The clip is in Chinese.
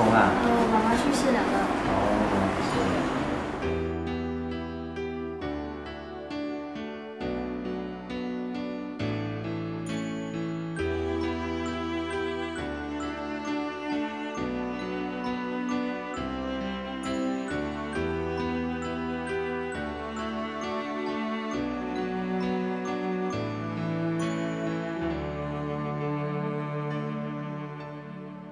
哦，妈妈去世。